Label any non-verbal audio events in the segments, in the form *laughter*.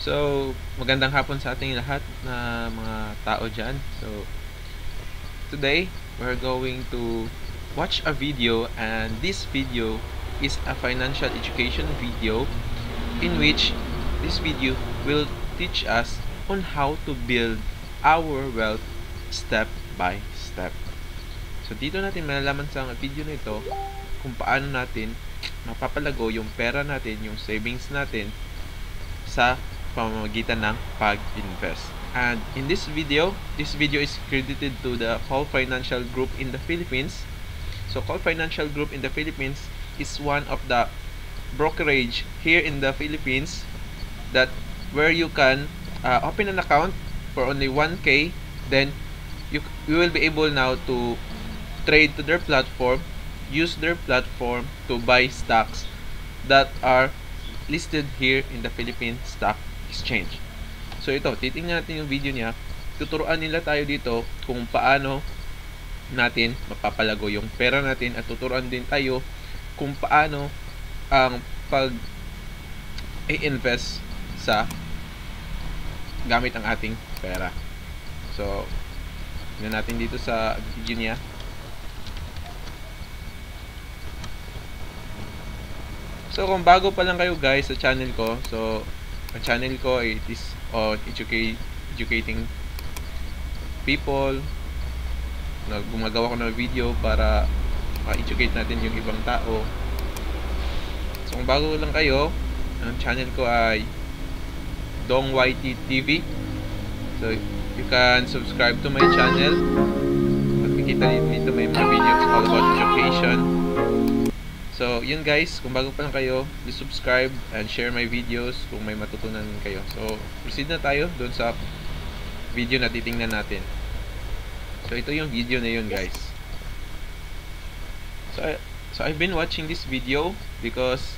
So, magandang hapon sa ating lahat na mga tao dyan. So, today, we're going to watch a video and this video is a financial education video in which this video will teach us on how to build our wealth step by step. So, dito natin malalaman sa video na ito kung paano natin mapapalago yung pera natin, yung savings natin sa pamamagitan ng pag-invest. And in this video, this video is credited to the Call Financial Group in the Philippines. So Call Financial Group in the Philippines is one of the brokerage here in the Philippines that where you can uh, open an account for only 1k then you, you will be able now to trade to their platform use their platform to buy stocks that are listed here in the Philippine Stock exchange. So ito, titingnan natin yung video niya. Tuturuan nila tayo dito kung paano natin mapapalago yung pera natin at tuturuan din tayo kung paano ang pag i-invest sa gamit ang ating pera. So, tingnan natin dito sa video niya. So, kung bago pa lang kayo guys sa channel ko, so, ang channel ko it is on educate, educating people. Na gumagawa ko ng video para ma-educate natin yung ibang tao. So kung bago lang kayo ang channel ko ay Dong YT TV so you can subscribe to my channel. Makikita dito may mga videos all about education So, yun guys, kung bago pa lang kayo, please subscribe and share my videos kung may matutunan kayo. So, proceed na tayo doon sa video na titingnan natin. So, ito yung video na yun guys. So, I, so I've been watching this video because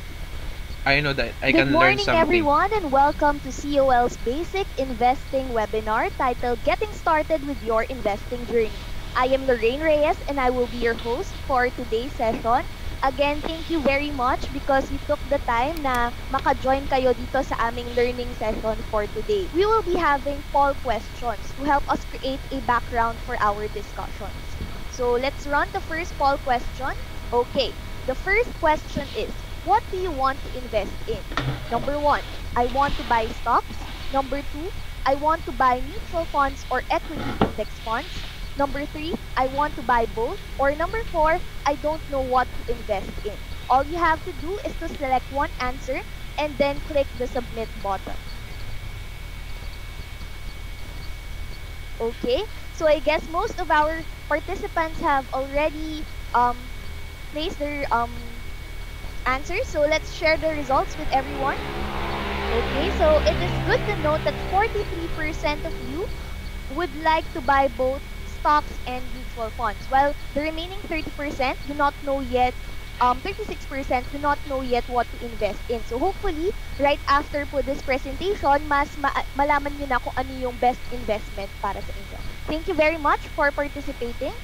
I know that I Good can learn morning something. everyone and welcome to COL's Basic Investing webinar titled Getting Started with Your Investing Journey. I am Lorraine Reyes and I will be your host for today's session. Again, thank you very much because you took the time na maka-join kayo dito sa aming learning session for today. We will be having poll questions to help us create a background for our discussions. So let's run the first poll question. Okay, the first question is, what do you want to invest in? Number one, I want to buy stocks. Number two, I want to buy mutual funds or equity index funds. Number three, I want to buy both. Or number four, I don't know what to invest in. All you have to do is to select one answer and then click the submit button. Okay, so I guess most of our participants have already um, placed their um, answers. So let's share the results with everyone. Okay, so it is good to note that 43% of you would like to buy both stocks and mutual funds, while the remaining 30% do not know yet, um, 36% do not know yet what to invest in. So hopefully, right after po this presentation, mas ma malaman nyo na kung ano yung best investment para sa inyo. Thank you very much for participating.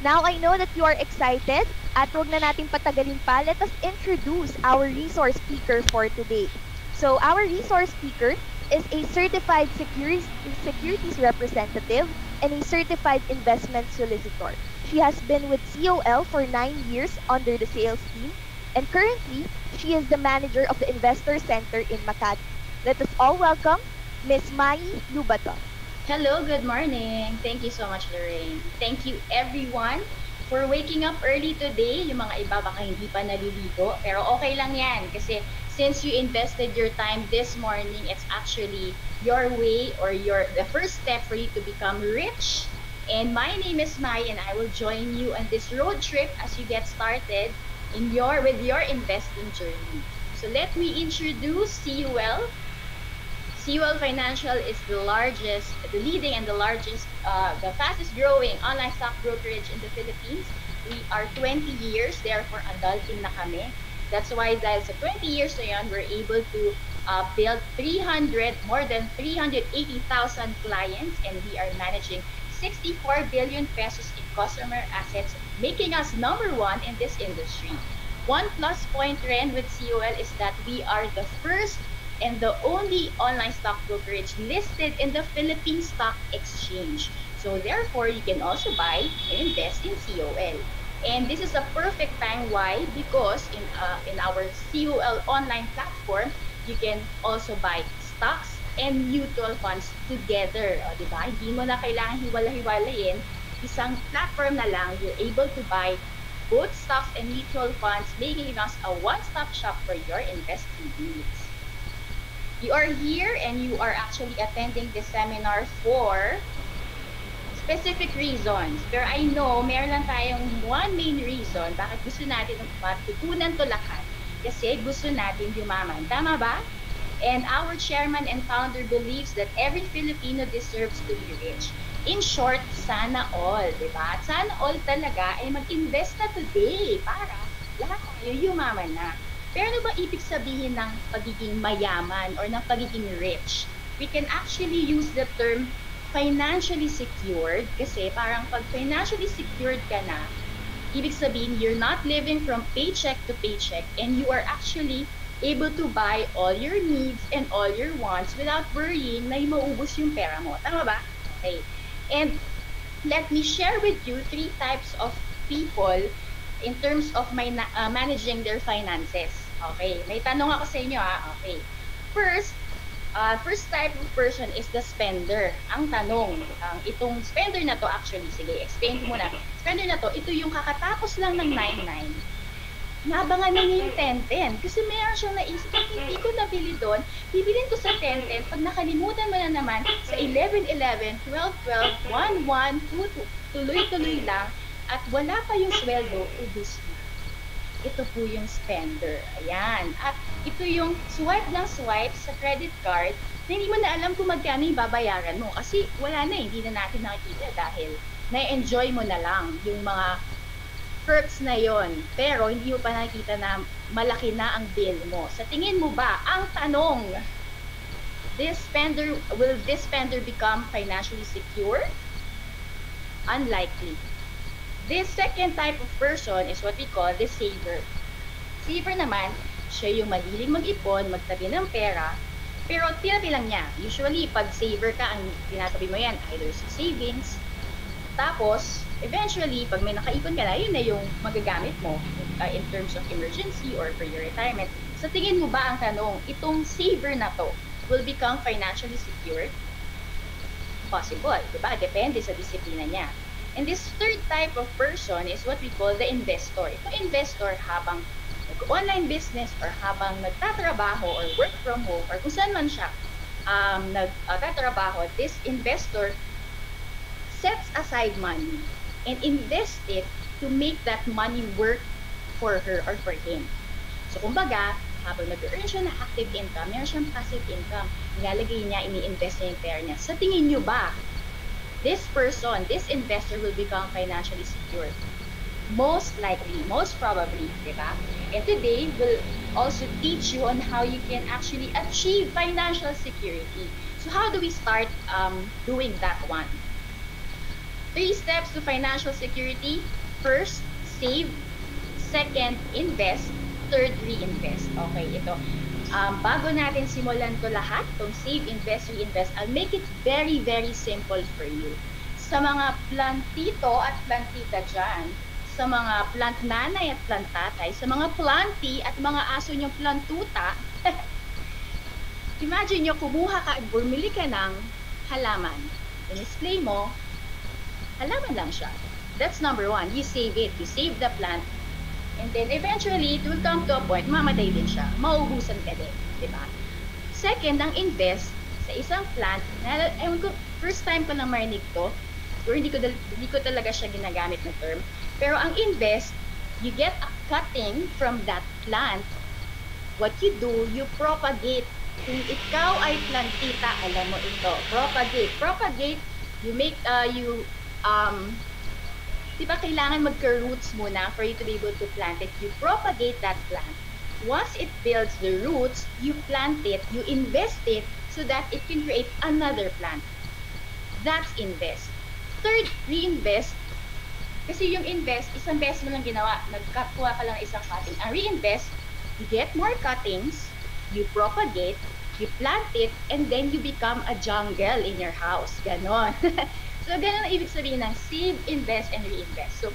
Now I know that you are excited at huwag na natin patagalin pa. Let us introduce our resource speaker for today. So our resource speaker is a certified securities, securities representative and a certified investment solicitor. She has been with COL for nine years under the sales team, and currently, she is the manager of the Investor Center in Makati. Let us all welcome Ms. Mai Lubato. Hello, good morning. Thank you so much, Lorraine. Thank you everyone for waking up early today. Yung mga iba baka hindi pa naliligo, pero okay lang yan kasi since you invested your time this morning, it's actually your way or your the first step for you to become rich. And my name is Mai and I will join you on this road trip as you get started in your with your investing journey. So let me introduce CUL. CUL Financial is the largest, the leading and the largest, uh, the fastest growing online stock brokerage in the Philippines. We are 20 years, therefore adulting na kami. That's why dahil sa 20 years na yun, we're able to uh, build 300, more than 380,000 clients and we are managing 64 billion pesos in customer assets, making us number one in this industry. One plus point trend with COL is that we are the first and the only online stock brokerage listed in the Philippine Stock Exchange. So therefore, you can also buy and invest in COL. And this is a perfect time why because in uh, in our COL online platform, you can also buy stocks and mutual funds together. O, di ba? Hindi mo na kailangan hiwala-hiwalayin. Isang platform na lang, you're able to buy both stocks and mutual funds, making us a one-stop shop for your investing needs. You are here and you are actually attending this seminar for specific reasons. Pero I know, meron lang tayong one main reason bakit gusto natin matutunan to lahat. Kasi gusto natin yumaman. Tama ba? And our chairman and founder believes that every Filipino deserves to be rich. In short, sana all, di ba? Sana all talaga ay mag-invest na today para lahat tayo yumaman na. Pero ano ba ibig sabihin ng pagiging mayaman or ng pagiging rich? We can actually use the term financially secured kasi parang pag financially secured ka na, ibig sabihin you're not living from paycheck to paycheck and you are actually able to buy all your needs and all your wants without worrying na maubos yung pera mo. Tama ba? Okay. And let me share with you three types of people in terms of my uh, managing their finances. Okay. May tanong ako sa inyo ha. Okay. First, uh, first type of person is the spender. Ang tanong, ang um, itong spender na to actually, sige, explain ko muna. Spender na to, ito yung kakatapos lang ng 99. Nabangan na niya yung 10-10. Kasi meron siyang naisip, hindi ko nabili doon, bibilin ko sa 10-10. Pag nakalimutan mo na naman, sa 11-11, 12-12, 1-1, 2 tuloy-tuloy lang, at wala pa yung sweldo, ubus na ito po yung spender. Ayan. At ito yung swipe ng swipe sa credit card na hindi mo na alam kung magkano yung babayaran mo. Kasi wala na, hindi na natin nakikita dahil na-enjoy mo na lang yung mga perks na yon pero hindi mo pa nakikita na malaki na ang bill mo. Sa tingin mo ba, ang tanong, this spender, will this spender become financially secure? Unlikely. This second type of person is what we call the saver. Saver naman, siya yung maliling mag-ipon, magtabi ng pera, pero tinabi lang niya. Usually, pag saver ka, ang tinatabi mo yan, either sa savings, tapos, eventually, pag may nakaipon ka na, yun na yung magagamit mo uh, in terms of emergency or for your retirement. Sa tingin mo ba ang tanong, itong saver na to will become financially secured? Possible, di ba? Depende sa disiplina niya. And this third type of person is what we call the investor. Ito investor habang nag-online business or habang nagtatrabaho or work from home or kung saan man siya um, nagtatrabaho, uh, this investor sets aside money and invest it to make that money work for her or for him. So, kumbaga, habang nag-earn siya ng active income, meron siyang passive income, nilalagay niya, ini-invest niya yung pera niya. Sa tingin niyo ba, this person, this investor will become financially secure. Most likely, most probably, di? And today, we'll also teach you on how you can actually achieve financial security. So how do we start um, doing that one? Three steps to financial security. First, save. Second, invest. Third, reinvest. Okay, ito. Um, bago natin simulan to lahat, tong save, invest, reinvest, I'll make it very, very simple for you. Sa mga plantito at plantita dyan, sa mga plant nanay at plant tatay, sa mga planty at mga aso niyong plantuta, *laughs* imagine nyo, kumuha ka, bumili ka ng halaman. In-display mo, halaman lang siya. That's number one. You save it. You save the plant And then eventually, it will come to a point, mamatay din siya. Mauubusan ka din. Di ba? Second, ang invest sa isang plant, na, ewan ko, first time ko lang marinig to, or hindi ko, hindi ko talaga siya ginagamit na term. Pero ang invest, you get a cutting from that plant. What you do, you propagate. Kung ikaw ay plantita, alam mo ito, propagate. Propagate, you make, uh, you, um, di ba kailangan magka-roots muna for you to be able to plant it. You propagate that plant. Once it builds the roots, you plant it, you invest it so that it can create another plant. That's invest. Third, reinvest. Kasi yung invest, isang beses mo lang ginawa, nagkuha ka lang isang cutting. Ang reinvest, you get more cuttings, you propagate, you plant it, and then you become a jungle in your house. Ganon. *laughs* so, ganon ang ibig sabihin ng save, invest, and reinvest. So,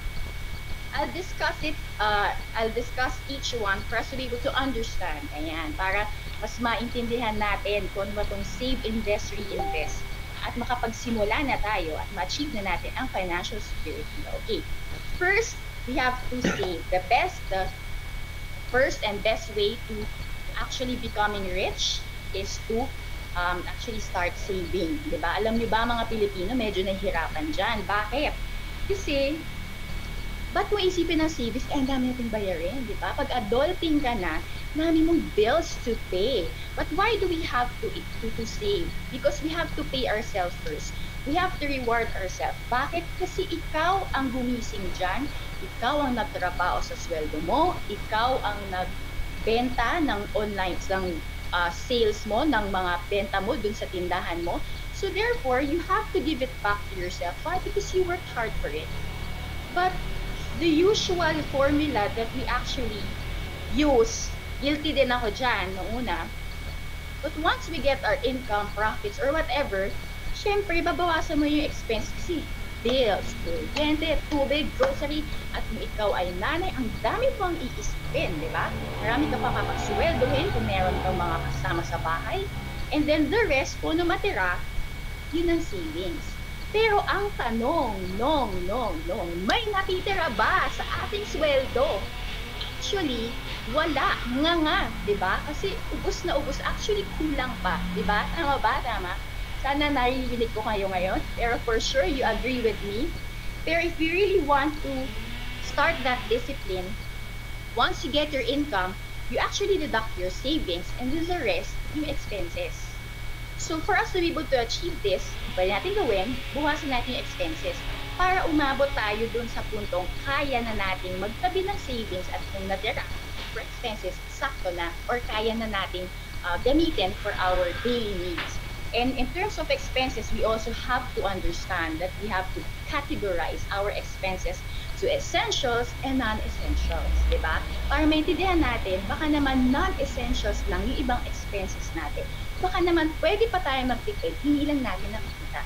I'll discuss it, uh, I'll discuss each one us to be able to understand. Ayan, para mas maintindihan natin kung ba itong save, invest, reinvest. At makapagsimula na tayo at ma-achieve na natin ang financial security. Okay, first, we have to save. The best, the first and best way to actually becoming rich is to um, actually start saving. Ba? Alam niyo ba mga Pilipino, medyo nahihirapan dyan. Bakit? Kasi ba't mo isipin ng savings? Eh, ang dami nating bayarin, di ba? Pag adulting ka na, dami mong bills to pay. But why do we have to, to, to save? Because we have to pay ourselves first. We have to reward ourselves. Bakit? Kasi ikaw ang gumising dyan, ikaw ang nagtrabaho sa sweldo mo, ikaw ang nagbenta ng online, ng uh, sales mo, ng mga benta mo dun sa tindahan mo. So therefore, you have to give it back to yourself. Why? Because you worked hard for it. But the usual formula that we actually use, guilty din ako dyan noong una, but once we get our income, profits, or whatever, syempre, babawasan mo yung expense kasi bills, kuryente, tubig, grocery, at kung ikaw ay nanay, ang dami pang iisipin, di ba? Marami ka pa papasweldohin kung meron kang mga kasama sa bahay. And then the rest, kung ano matira, yun ang savings. Pero ang tanong, nong, nong, nong, may natitira ba sa ating sweldo? Actually, wala. Nga nga, di ba? Kasi ubus na ubus. Actually, kulang pa. Di ba? Tama ba? Tama? Sana naririnig ko kayo ngayon. Pero for sure, you agree with me. Pero if you really want to start that discipline, once you get your income, you actually deduct your savings and then the rest, yung expenses. So for us to be able to achieve this, pwede natin gawin, buwasan natin yung expenses para umabot tayo dun sa puntong kaya na nating magtabi ng savings at kung natira for expenses, sakto na or kaya na nating uh, gamitin for our daily needs. And in terms of expenses, we also have to understand that we have to categorize our expenses to essentials and non-essentials, di ba? Para maintindihan natin, baka naman non-essentials lang yung ibang expenses natin baka naman pwede pa tayo magtipid, hindi lang natin nakikita.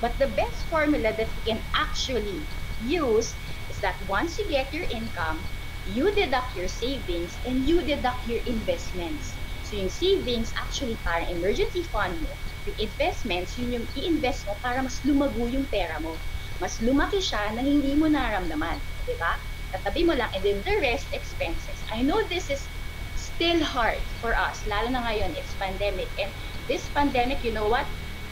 But the best formula that we can actually use is that once you get your income, you deduct your savings and you deduct your investments. So yung savings actually para emergency fund mo. Yung investments, yun yung i-invest mo para mas lumago yung pera mo. Mas lumaki siya na hindi mo naramdaman. Di ba? Tatabi mo lang and then the rest expenses. I know this is still hard for us, lalo na ngayon, it's pandemic. And this pandemic, you know what?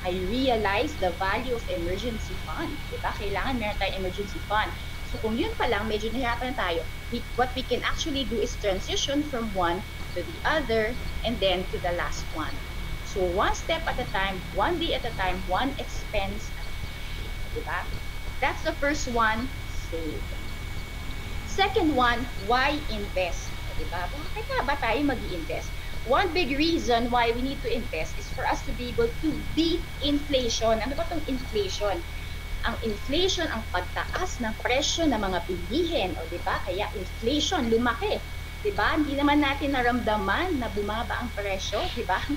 I realized the value of emergency fund. Diba? Kailangan meron tayong emergency fund. So kung yun pa lang, medyo nahirapan tayo, we, what we can actually do is transition from one to the other and then to the last one. So one step at a time, one day at a time, one expense at a time. Diba? That's the first one, save. Second one, why invest? Diba? Bakit nga ba tayo mag invest One big reason why we need to invest is for us to be able to beat inflation. Ano ba itong inflation? Ang inflation, ang pagtaas ng presyo ng mga bilihin. O di ba? Kaya inflation, lumaki. Di ba? Hindi naman natin naramdaman na bumaba ang presyo. Di ba? *laughs*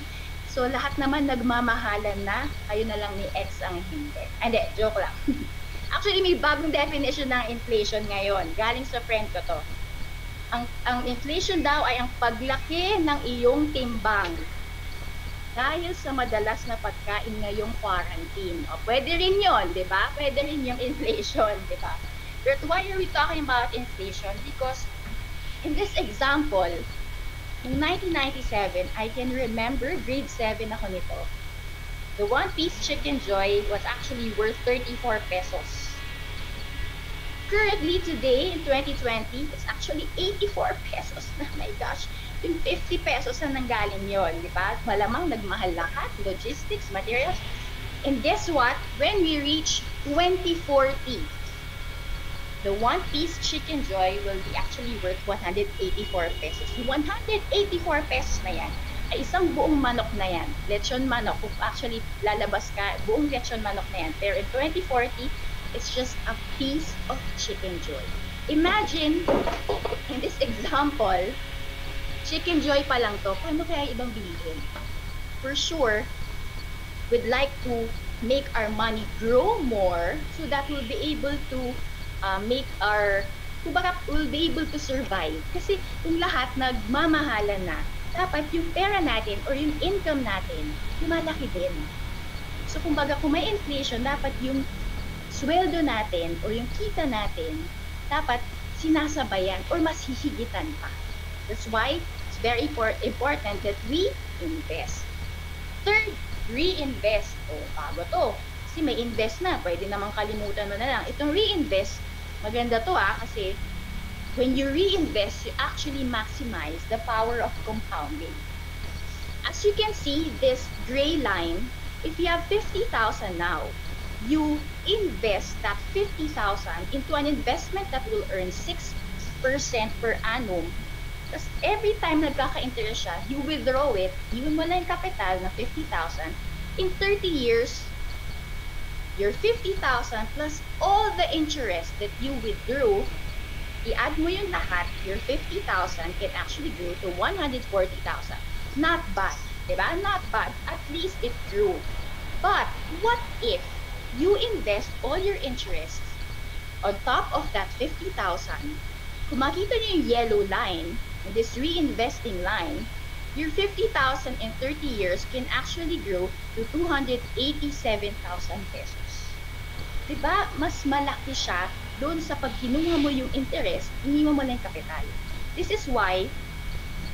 So, lahat naman nagmamahalan na. Kayo na lang ni X ang hindi. Hindi, joke lang. *laughs* Actually, may bagong definition ng inflation ngayon. Galing sa friend ko to ang, ang inflation daw ay ang paglaki ng iyong timbang dahil sa madalas na pagkain ngayong quarantine. O, pwede rin yon, di ba? Pwede rin yung *laughs* inflation, di ba? But why are we talking about inflation? Because in this example, in 1997, I can remember grade 7 ako nito. The one piece chicken joy was actually worth 34 pesos. Currently today in 2020 it's actually 84 pesos. Na *laughs* my gosh. Yung 50 pesos na nanggaling yon di ba? Malamang nagmahal lahat logistics materials. And guess what? When we reach 2040 the one piece chicken joy will be actually worth 184 pesos. 184 pesos na yan ay isang buong manok na yan. Lechon manok. Kung actually lalabas ka buong lechon manok na yan. Pero in 2040 It's just a piece of chicken joy. Imagine, in this example, chicken joy pa lang to, paano kaya ibang bilihin? for sure, we'd like to make our money grow more so that we'll be able to uh, make our kumbaga, we'll be able to survive. Kasi kung lahat nagmamahalan na, dapat yung pera natin or yung income natin, lumalaki din. So, kumbaga, kung may inflation, dapat yung sweldo natin or yung kita natin, dapat sinasabayan or mas hihigitan pa. That's why it's very important that we invest. Third, reinvest. O, bago to. Kasi may invest na, pwede namang kalimutan mo na lang. Itong reinvest, Maganda to ah, kasi when you reinvest, you actually maximize the power of compounding. As you can see, this gray line, if you have 50,000 now, you invest that 50,000 into an investment that will earn 6% per annum. Tapos every time nagkaka-interest siya, you withdraw it, yun mo lang yung kapital na 50,000. In 30 years, your 50,000 plus all the interest that you withdrew, i-add mo yung lahat, your 50,000 can actually grow to 140,000. Not bad, diba? Not bad. At least it grew. But what if you invest all your interests on top of that 50,000? Kung makita niyo yung yellow line, this reinvesting line, your 50,000 in 30 years can actually grow to 287,000 pesos. 'Di ba, mas malaki siya doon sa pag kinuha mo yung interest, iniwan mo lang yung kapital. This is why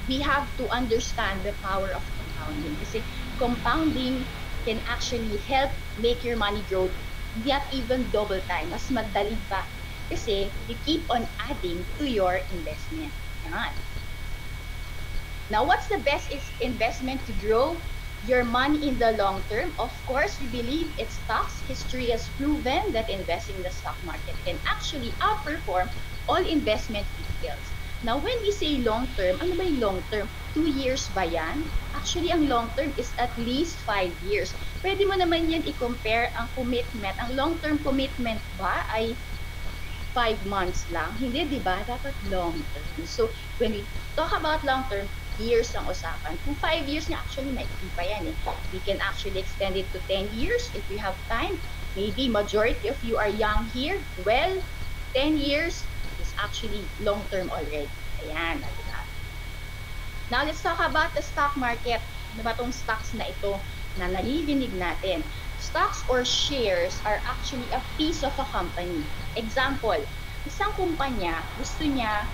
we have to understand the power of compounding. Kasi compounding can actually help make your money grow not even double time. Mas madali pa. Kasi you keep on adding to your investment. Yan. Now, what's the best is investment to grow your money in the long term. Of course, we believe it's stocks. History has proven that investing in the stock market can actually outperform all investment vehicles. Now, when we say long term, ano ba yung long term? Two years ba yan? Actually, ang long term is at least five years. Pwede mo naman yan i-compare ang commitment. Ang long term commitment ba ay five months lang? Hindi, di ba? Dapat long term. So, when we talk about long term, years ang usapan. Kung 5 years nga, actually, maikli pa yan eh. We can actually extend it to 10 years if we have time. Maybe majority of you are young here. Well, 10 years is actually long-term already. Ayan. Now, let's talk about the stock market. Ano ba itong stocks na ito na naririnig natin? Stocks or shares are actually a piece of a company. Example, isang kumpanya, gusto niya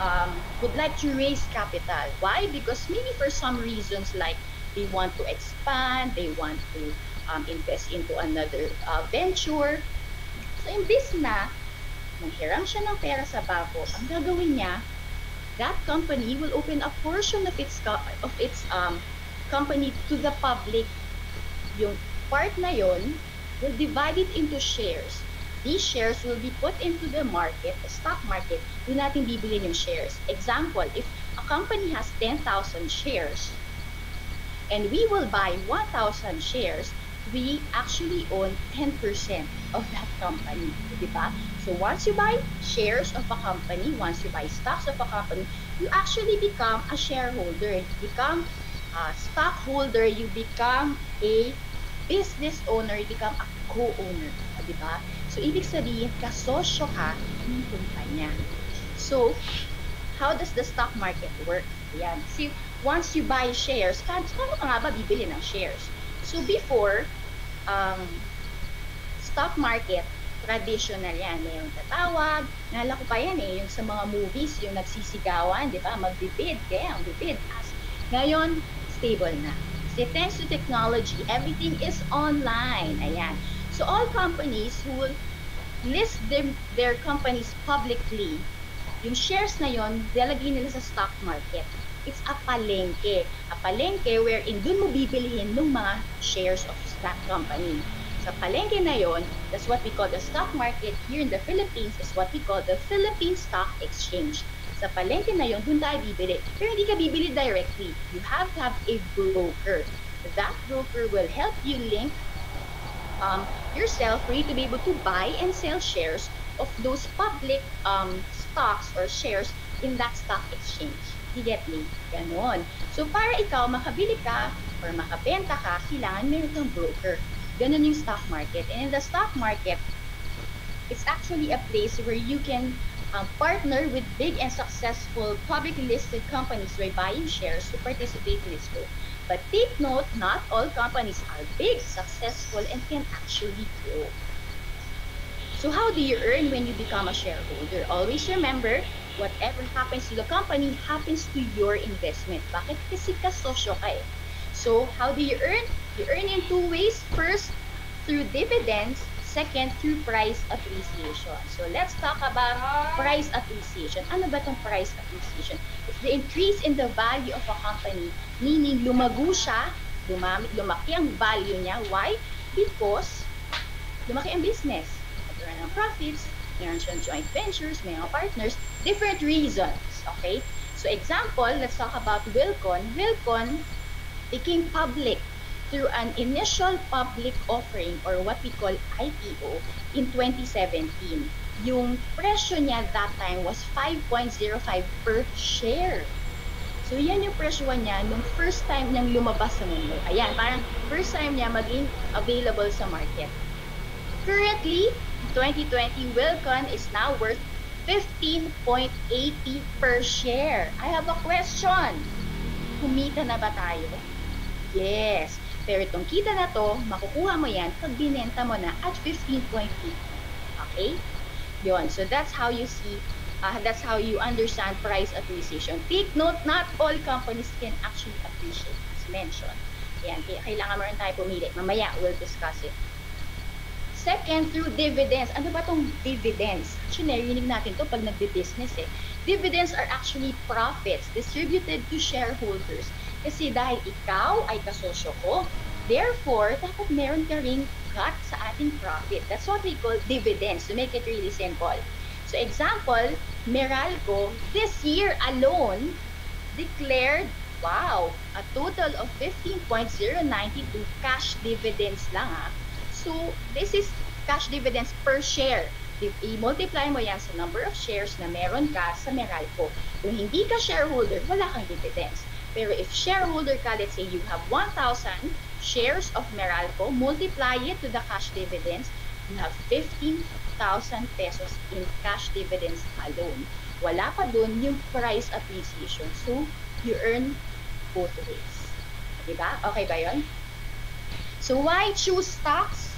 um, would like to raise capital. Why? Because maybe for some reasons like they want to expand, they want to um, invest into another uh, venture. So, imbis na manghiram siya ng pera sa bangko, ang gagawin niya, that company will open a portion of its of its um, company to the public. Yung part na yon will divide it into shares these shares will be put into the market, the stock market, doon natin bibilin yung shares. Example, if a company has 10,000 shares and we will buy 1,000 shares, we actually own 10% of that company. Di? So once you buy shares of a company, once you buy stocks of a company, you actually become a shareholder. You become a stockholder, you become a business owner, you become a co-owner. Di ba? So, ibig sabihin, kasosyo ka ng kumpanya. So, how does the stock market work? Yan. See, once you buy shares, paano ka nga ba bibili ng shares? So, before, um, stock market, traditional yan. May yung tatawag. Nala ko pa yan eh, yung sa mga movies, yung nagsisigawan, di ba? Magbibid, kaya ang bibid. As, ngayon, stable na. Kasi thanks to technology, everything is online. Ayan. So all companies who will list them, their companies publicly, yung shares na yon, lalagay nila sa stock market. It's a palengke. A palengke wherein dun mo bibilihin ng mga shares of that company. Sa palengke na yon, that's what we call the stock market here in the Philippines is what we call the Philippine Stock Exchange. Sa palengke na yon, dun tayo bibili. Pero hindi ka bibili directly. You have to have a broker. That broker will help you link um, yourself for you to be able to buy and sell shares of those public um, stocks or shares in that stock exchange. You get me? Ganon. So, para ikaw makabili ka or makabenta ka, kailangan meron kang broker. Ganon yung stock market. And in the stock market, it's actually a place where you can um, partner with big and successful publicly listed companies by buying shares to participate in this growth. But take note, not all companies are big, successful, and can actually grow. So how do you earn when you become a shareholder? Always remember, whatever happens to the company happens to your investment. Bakit? Kasi kasosyo ka eh. So how do you earn? You earn in two ways. First, through dividends. Second, through price appreciation. So let's talk about price appreciation. Ano ba tong price appreciation? It's the increase in the value of a company, meaning lumago siya, lumami, lumaki ang value niya. Why? Because lumaki ang business. Nagkaroon ng profits, meron siyang joint ventures, may partners, different reasons. Okay? So example, let's talk about Wilcon. Wilcon became public through an initial public offering or what we call IPO in 2017. Yung presyo niya that time was 5.05 per share. So, yan yung presyo niya nung first time niyang lumabas sa mundo. Ayan, parang first time niya maging available sa market. Currently, 2020, Wilcon is now worth 15.80 per share. I have a question. Kumita na ba tayo? Yes. Pero itong kita na to, makukuha mo yan pag binenta mo na at 15.8. Okay? Yon. So that's how you see, uh, that's how you understand price appreciation. Take note, not all companies can actually appreciate as mentioned. Yan. Kaya kailangan mo rin tayo pumili. Mamaya, we'll discuss it. Second, through dividends. Ano ba tong dividends? Actually, narinig natin to pag nagbe-business eh. Dividends are actually profits distributed to shareholders. Kasi dahil ikaw ay kasosyo ko, therefore, dapat meron ka ring cut sa ating profit. That's what we call dividends, to make it really simple. So example, Meralco, this year alone, declared, wow, a total of 15.092 cash dividends lang ha. So, this is cash dividends per share. I-multiply mo yan sa number of shares na meron ka sa Meralco. Kung hindi ka shareholder, wala kang dividends. Pero if shareholder ka, let's say you have 1,000 shares of Meralco, multiply it to the cash dividends, you have 15,000 pesos in cash dividends alone. Wala pa dun yung price appreciation. So, you earn both ways. Diba? Okay ba yun? So, why choose stocks?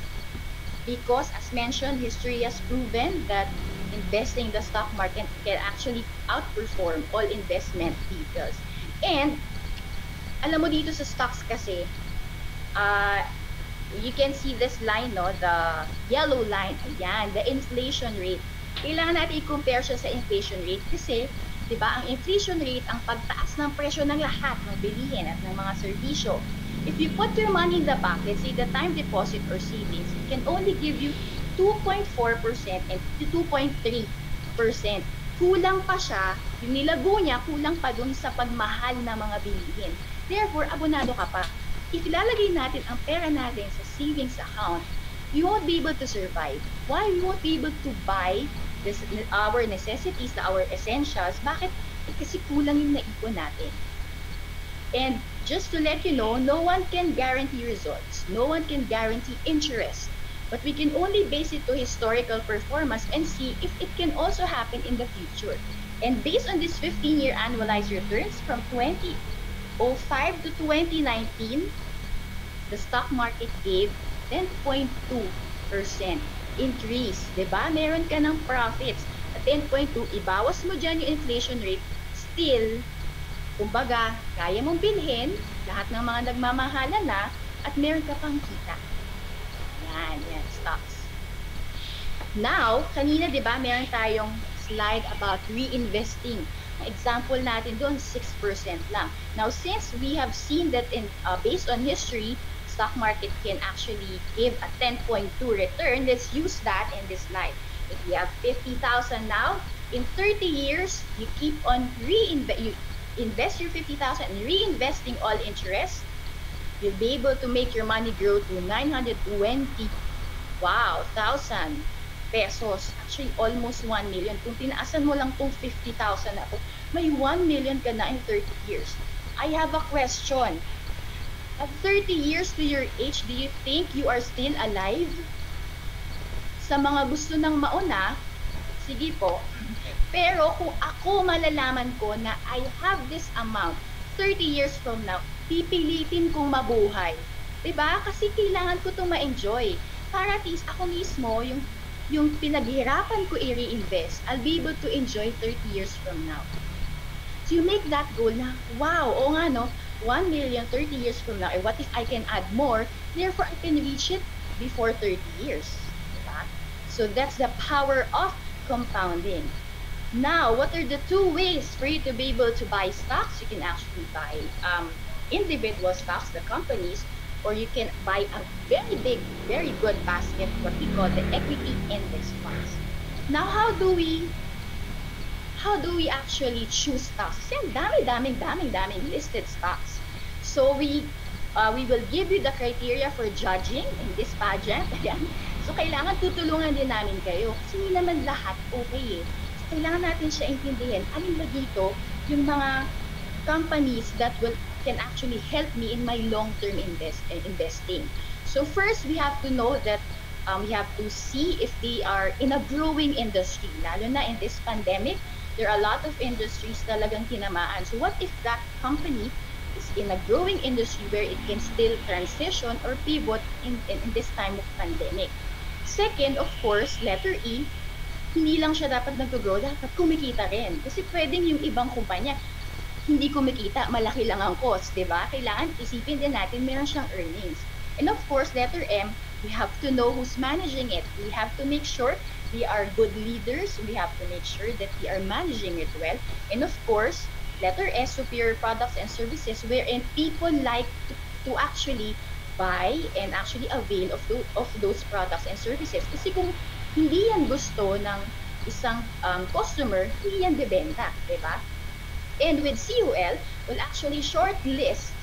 Because, as mentioned, history has proven that investing in the stock market can actually outperform all investment vehicles. And, alam mo dito sa stocks kasi, uh, you can see this line, no? The yellow line. Ayan, the inflation rate. Kailangan natin i-compare siya sa inflation rate kasi, di ba, ang inflation rate, ang pagtaas ng presyo ng lahat ng bilihin at ng mga serbisyo. If you put your money in the bank, let's say the time deposit or savings, it can only give you 2.4% and 2.3%. Kulang pa siya, yung nilago niya, kulang pa dun sa pagmahal ng mga bilihin. Therefore, abonado ka pa. If ilalagay natin ang pera natin sa savings account, you won't be able to survive. Why? We won't be able to buy this, our necessities, our essentials. Bakit? Eh, kasi kulang yung naipon natin. And just to let you know, no one can guarantee results. No one can guarantee interest. But we can only base it to historical performance and see if it can also happen in the future. And based on this 15-year annualized returns from 2005 to 2019, the stock market gave 10.2% increase. ba? Diba? Meron ka ng profits. At 10.2, ibawas mo dyan yung inflation rate, still, kumbaga, kaya mong bilhin lahat ng mga nagmamahala na at meron ka pang kita. Yan, yan, stocks. Now, kanina 'di ba, meron tayong slide about reinvesting. Ang example natin doon 6% lang. Now, since we have seen that in uh, based on history, stock market can actually give a 10.2 return, let's use that in this slide. If you have 50,000 now, in 30 years, you keep on reinvest you invest your 50,000 and reinvesting all interest, you'll be able to make your money grow to 920 wow, thousand pesos. Actually, almost 1 million. Kung tinaasan mo lang tong 50,000 na may 1 million ka na in 30 years. I have a question. At 30 years to your age, do you think you are still alive? Sa mga gusto ng mauna, sige po. Pero kung ako malalaman ko na I have this amount 30 years from now, pipilitin kong mabuhay. 'Di ba? Kasi kailangan ko 'tong ma-enjoy. Para at least ako mismo yung yung pinaghirapan ko i-reinvest, I'll be able to enjoy 30 years from now. So you make that goal na, wow, o nga no, 1 million 30 years from now, and what if I can add more? Therefore, I can reach it before 30 years. Diba? So that's the power of compounding. Now, what are the two ways for you to be able to buy stocks? You can actually buy um, individual stocks, the companies, or you can buy a very big, very good basket, what we call the equity index funds. Now, how do we how do we actually choose stocks? Ang dami, daming, daming, daming listed stocks. So, we uh, we will give you the criteria for judging in this pageant. *laughs* Ayan. So, kailangan tutulungan din namin kayo. Kasi hindi naman lahat okay eh. So, kailangan natin siya intindihin. Alin ba dito yung mga companies that will can actually help me in my long-term invest uh, investing. So first, we have to know that um, we have to see if they are in a growing industry. Lalo na in this pandemic, there are a lot of industries talagang tinamaan. So what if that company is in a growing industry where it can still transition or pivot in, in, in this time of pandemic? Second, of course, letter E, hindi lang siya dapat nag-grow, dapat kumikita rin. Kasi pwedeng yung ibang kumpanya, hindi kumikita, malaki lang ang cost, di ba? Kailangan isipin din natin meron siyang earnings. And of course, letter M, we have to know who's managing it. We have to make sure they are good leaders. We have to make sure that they are managing it well. And of course, letter S, superior products and services, wherein people like to, to actually buy and actually avail of, the, of those products and services. Kasi kung hindi yan gusto ng isang um, customer, hindi yan bebenta, di ba? And with CUL, we'll actually shortlist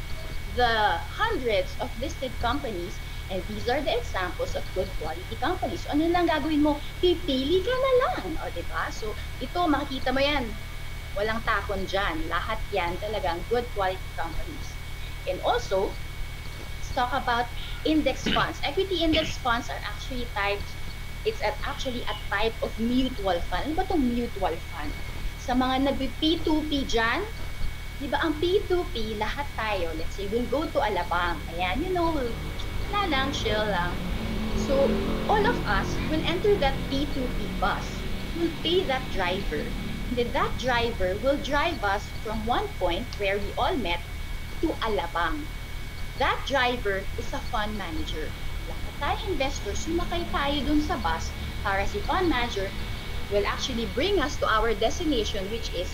the hundreds of listed companies and these are the examples of good quality companies. So, ano lang gagawin mo? Pipili ka na lang. O, di ba? So, ito, makikita mo yan. Walang takon dyan. Lahat yan talagang good quality companies. And also, let's talk about index funds. Equity index funds are actually types, it's actually a type of mutual fund. Ano ba itong mutual fund? Sa mga nag-P2P dyan, di ba ang P2P, lahat tayo, let's say, we'll go to Alabang. Ayan, you know, na lang, chill lang. So, all of us will enter that P2P bus. We'll pay that driver. And then that driver will drive us from one point where we all met to Alabang. That driver is a fund manager. Lahat tayo investors, sumakay tayo dun sa bus para si fund manager will actually bring us to our destination which is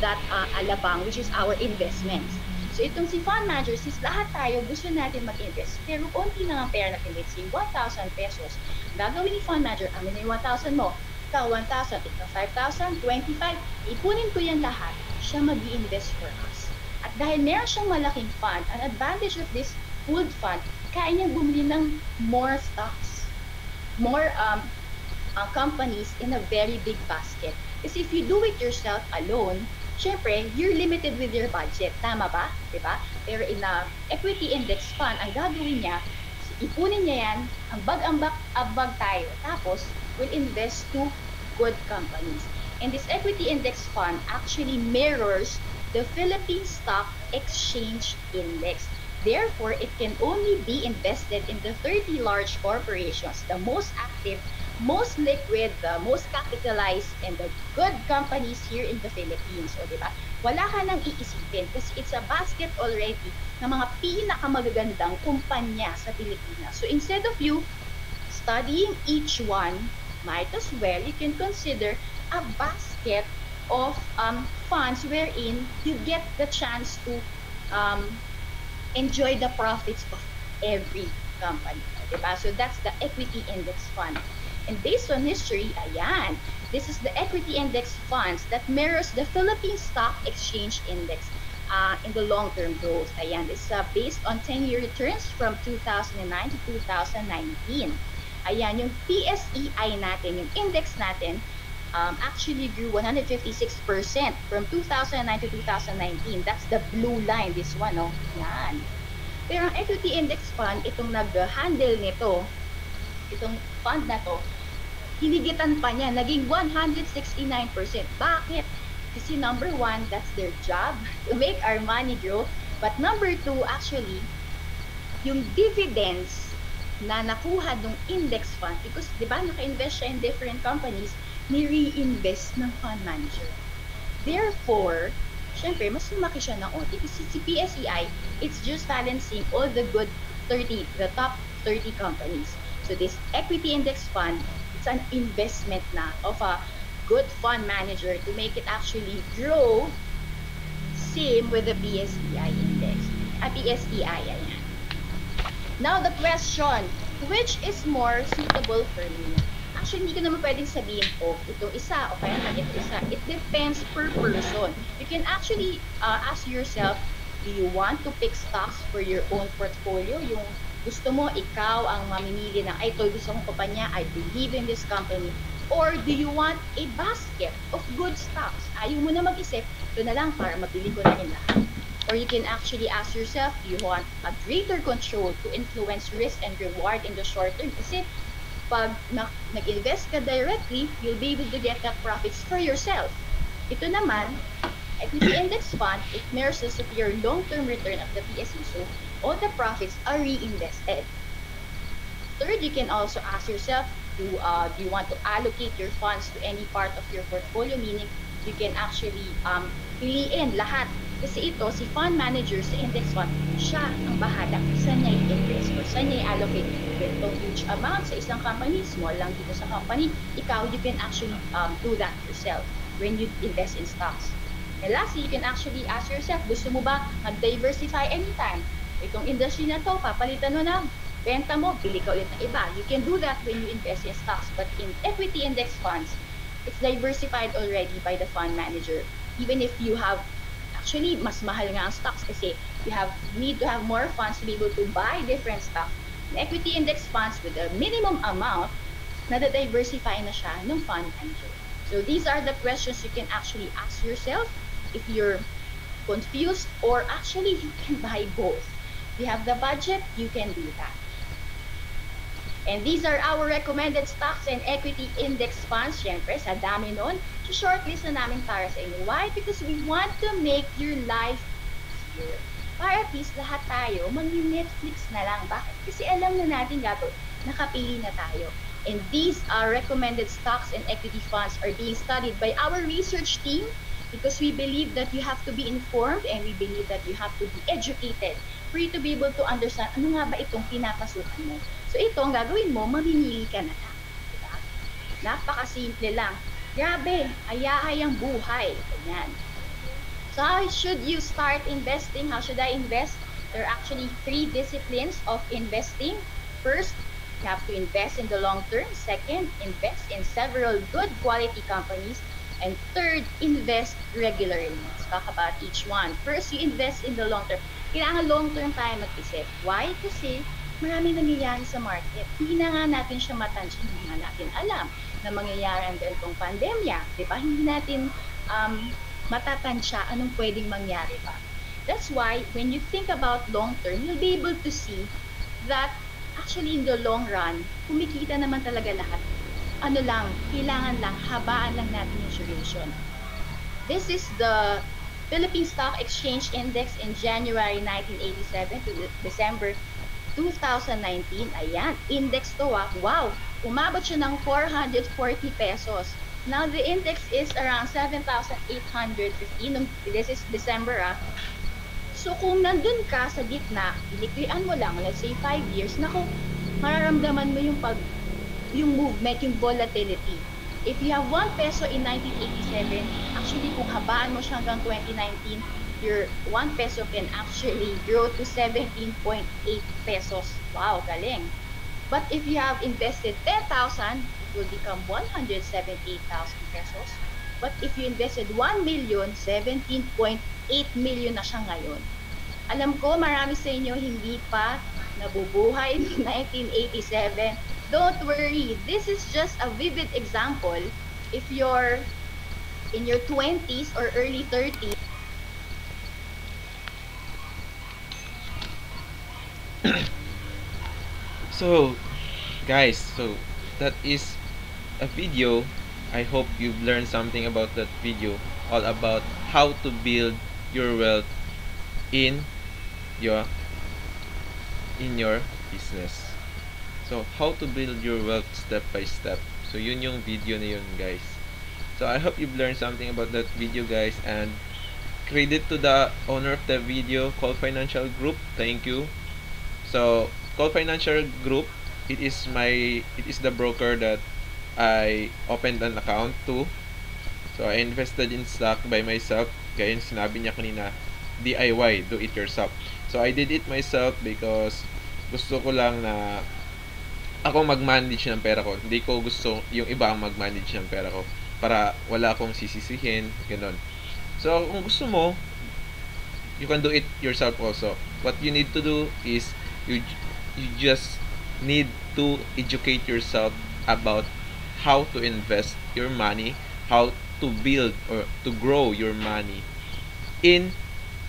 that uh, Alabang, which is our investments. So itong si fund manager, since lahat tayo gusto natin mag-invest, pero konti lang ang pera natin, let's say 1,000 pesos, gagawin ni fund manager, amin na yung 1,000 mo, ikaw 1,000, ikaw 5,000, 25, ipunin ko yan lahat, siya mag invest for us. At dahil meron siyang malaking fund, an advantage of this pooled fund, kaya niya bumili ng more stocks, more um, uh, companies in a very big basket. Kasi if you do it yourself alone, syempre, you're limited with your budget. Tama ba? Diba? Pero in a equity index fund, ang gagawin niya, ipunin niya yan, ambag-ambag ambag tayo. Tapos, will invest to good companies. And this equity index fund actually mirrors the Philippine Stock Exchange Index. Therefore, it can only be invested in the 30 large corporations, the most active most liquid, the most capitalized, and the good companies here in the Philippines. O, di ba? Wala ka nang iisipin kasi it's a basket already ng mga pinakamagagandang kumpanya sa Pilipinas. So, instead of you studying each one, might as well, you can consider a basket of um, funds wherein you get the chance to um, enjoy the profits of every company. Diba? So that's the equity index fund. And based on history, ayan, this is the equity index funds that mirrors the Philippine Stock Exchange Index uh, in the long-term growth. Ayan, is uh, based on 10-year returns from 2009 to 2019. Ayan, yung PSEI natin, yung index natin, um, actually grew 156% from 2009 to 2019. That's the blue line, this one, oh. Yan. Pero ang equity index fund, itong nag-handle nito, itong fund na to, hinigitan pa niya, naging 169%. Bakit? Kasi number one, that's their job *laughs* to make our money grow. But number two, actually, yung dividends na nakuha ng index fund, because di ba naka-invest siya in different companies, ni-reinvest ng fund manager. Therefore, syempre, mas lumaki siya ng onti kasi si PSEI, it's just balancing all the good 30, the top 30 companies. So this equity index fund, it's an investment na of a good fund manager to make it actually grow same with the PSEI index. Uh, PSEI, ayan. Now the question, which is more suitable for me? Actually, hindi ko naman pwedeng sabihin, oh, itong isa, o kaya na ito isa. It depends per person. You can actually uh, ask yourself, do you want to pick stocks for your own portfolio? Yung gusto mo, ikaw ang mamimili ng, ay, ito gusto kong kumpanya, I believe in this company. Or do you want a basket of good stocks? Ayaw mo na mag-isip, ito na lang para mabili ko na yung lahat. Or you can actually ask yourself, do you want a greater control to influence risk and reward in the short term? Kasi pag na- nag-invest ka directly, you'll be able to get the profits for yourself. Ito naman, equity index fund, it the superior long-term return of the PSE. So, all the profits are reinvested. Third, you can also ask yourself, do, uh, do you want to allocate your funds to any part of your portfolio? Meaning, you can actually um, piliin lahat. Kasi ito, si fund manager sa index fund, siya ang bahala kung saan niya i-invest or saan niya i-allocate itong huge amount sa isang company, small lang dito sa company, ikaw, you can actually um, do that yourself when you invest in stocks. And lastly, you can actually ask yourself, gusto mo ba mag-diversify anytime? Itong industry na to, papalitan mo na, benta mo, bili ka ulit ng iba. You can do that when you invest in stocks. But in equity index funds, it's diversified already by the fund manager. Even if you have, actually, mas mahal nga ang stocks kasi you have need to have more funds to be able to buy different stocks. In equity index funds with a minimum amount, na-diversify na siya ng fund manager. So these are the questions you can actually ask yourself if you're confused or actually you can buy both. You have the budget, you can do that. And these are our recommended stocks and equity index funds. Siyempre, sa dami nun, shortlist na namin para sa inyo. Why? Because we want to make your life easier. Para at least lahat tayo, mag-Netflix na lang. Bakit? Kasi alam na natin gagawin. Nakapili na tayo. And these are recommended stocks and equity funds are being studied by our research team because we believe that you have to be informed and we believe that you have to be educated for you to be able to understand ano nga ba itong pinapasukan mo. So ito, ang gagawin mo, mamimili ka na lang. Diba? Napakasimple lang. Grabe, ayahay ang buhay. Ganyan. So how should you start investing? How should I invest? There are actually three disciplines of investing. First, you have to invest in the long term. Second, invest in several good quality companies. And third, invest regularly. Let's talk about each one. First, you invest in the long term. Kailangan long term tayo mag-isip. Why? Kasi marami nangyayari sa market. Hindi na nga natin siya matansya, hindi nga natin alam na mangyayari ang ganitong pandemya. Di ba? Hindi natin um, matatansya anong pwedeng mangyari pa. That's why, when you think about long term, you'll be able to see that actually in the long run, kumikita naman talaga lahat. Ano lang, kailangan lang, habaan lang natin yung duration. This is the Philippine Stock Exchange Index in January 1987 to December 2019. Ayan, index to ah. Wow, umabot siya ng 440 pesos. Now, the index is around 7,815. This is December ah. So, kung nandun ka sa gitna, iliklian mo lang, let's say 5 years, naku, mararamdaman mo yung pag yung movement, yung volatility. If you have 1 peso in 1987, actually kung habaan mo siya hanggang 2019, your 1 peso can actually grow to 17.8 pesos. Wow, galing. But if you have invested 10,000, it will become 178,000 pesos. But if you invested 1 million, 17.8 million na siya ngayon. Alam ko, marami sa inyo hindi pa nabubuhay *laughs* noong 1987 don't worry. This is just a vivid example. If you're in your 20s or early 30s, *coughs* So, guys, so that is a video. I hope you've learned something about that video, all about how to build your wealth in your in your business. So, how to build your wealth step by step. So, yun yung video na yun, guys. So, I hope you've learned something about that video, guys. And credit to the owner of the video, Call Financial Group. Thank you. So, Call Financial Group, it is my it is the broker that I opened an account to. So, I invested in stock by myself. Gaya yung sinabi niya kanina, DIY, do it yourself. So, I did it myself because gusto ko lang na ako mag-manage ng pera ko. Hindi ko gusto yung iba ang mag-manage ng pera ko para wala akong sisisihin, ganun. So, kung gusto mo, you can do it yourself also. What you need to do is you you just need to educate yourself about how to invest your money, how to build or to grow your money in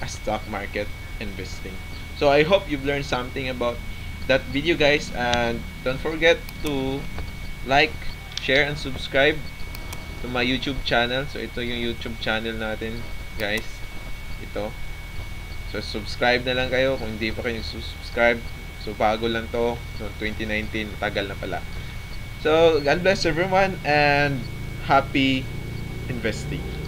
a stock market investing. So I hope you've learned something about that video guys and don't forget to like, share and subscribe to my YouTube channel. So ito yung YouTube channel natin guys. Ito. So subscribe na lang kayo kung hindi pa kayo subscribe. So bago lang to. So 2019, tagal na pala. So God bless everyone and happy investing.